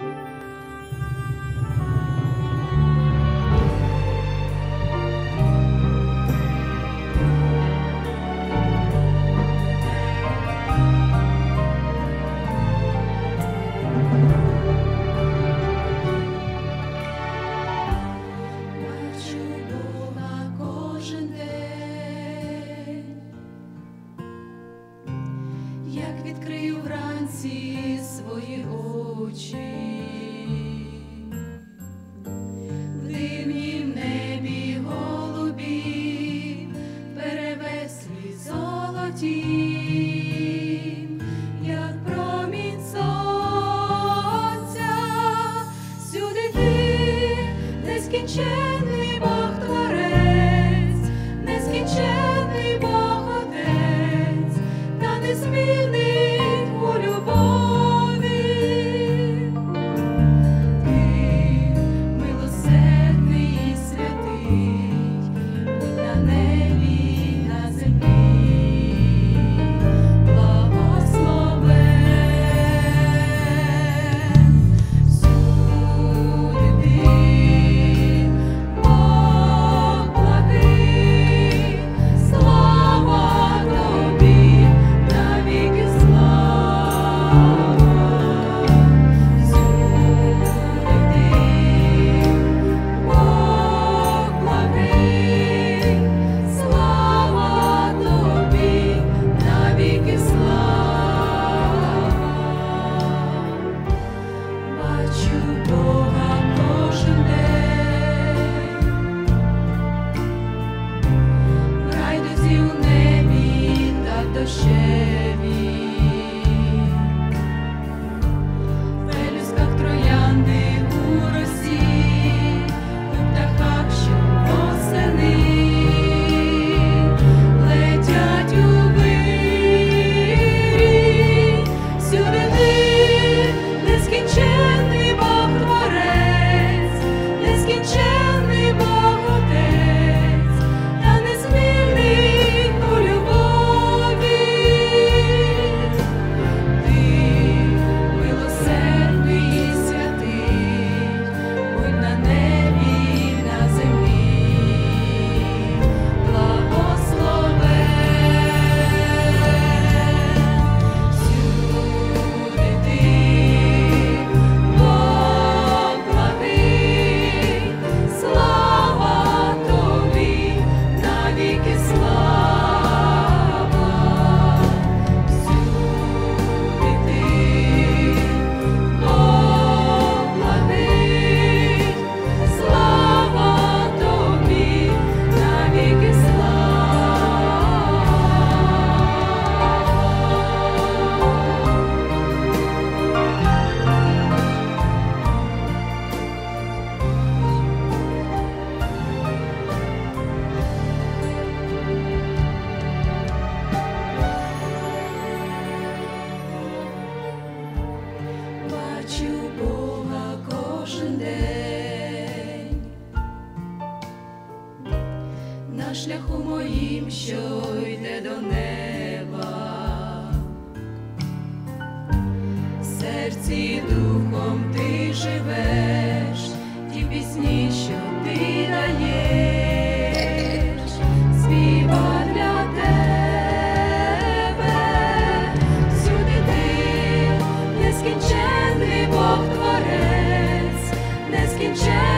Música відкрию вранці свої очі, в дивнім небі голубі, перевеслі золоті, як промінь сюди ти нескінчений. do siebie. бачив Бога кожен день, на шляху моїм, що йде до неба, В серці духом ти живеш, ті пісні, що ти даєш, співа для тебе. Скінче 全